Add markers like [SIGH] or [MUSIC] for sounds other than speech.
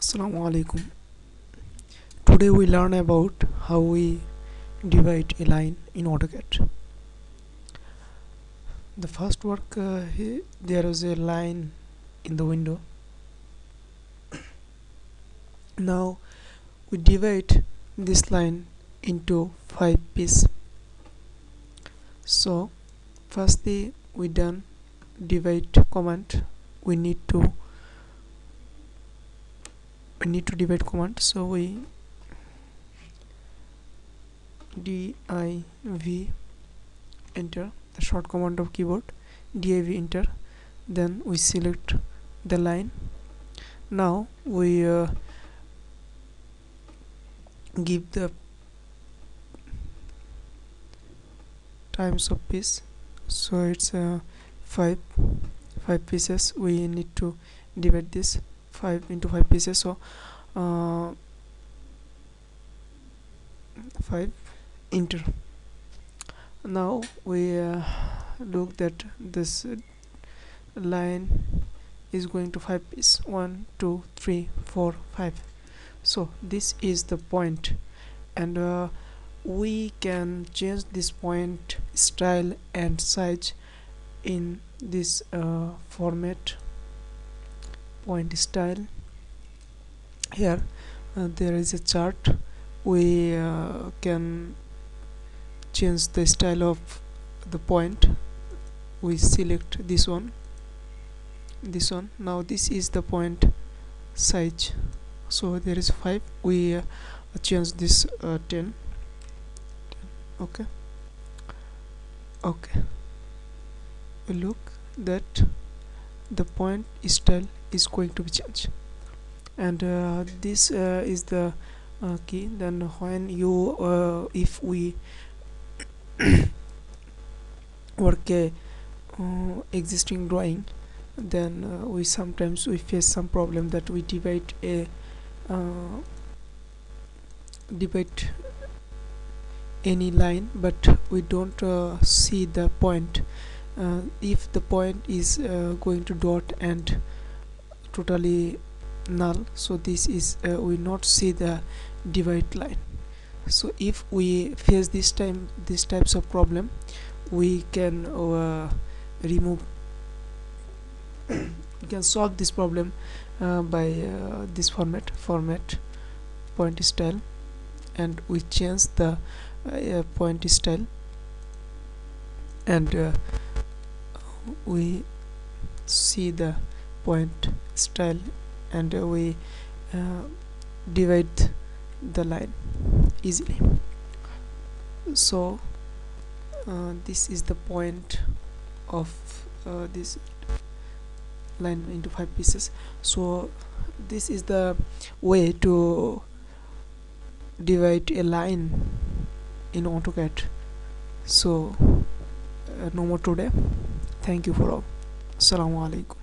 Assalamu alaikum. Today we learn about how we divide a line in AutoCAD. The first work uh, he- there is a line in the window. [COUGHS] Now we divide this line into five pieces. So firstly we done divide command. We need to we need to divide command. So we div enter the short command of keyboard. Div enter then we select the line. Now we uh, give the times of piece. So it's uh, five five pieces. We need to divide this 5 into 5 pieces so uh, 5 enter now we uh, look that this line is going to 5 piece. 1 2 3 4 5 so this is the point. And uh, we can change this point style and size in this uh, format point style. Here uh, there is a chart. We uh, can change the style of the point. We select this one this one. Now this is the point size. So there is 5 we uh, change this uh, 10 okay. Okay. Look that the point style is going to be changed and uh, this uh, is the uh, key. Then when you uh, if we [COUGHS] work a uh, existing drawing then uh, we sometimes we face some problem that we divide a divide any line but we don't see the point uh, if the point is uh, going to dot and totally null so this is uh, we not see the divide line. So if we face this time these types of problem we can uh, remove we [COUGHS] can solve this problem uh, by uh, this format format point style and we change the point style and we see the point style and we uh, divide the line easily. So uh, this is the point of uh, this line into five pieces. So this is the way to divide a line in AutoCAD. So uh, no more today thank you for all. Assalamu alaikum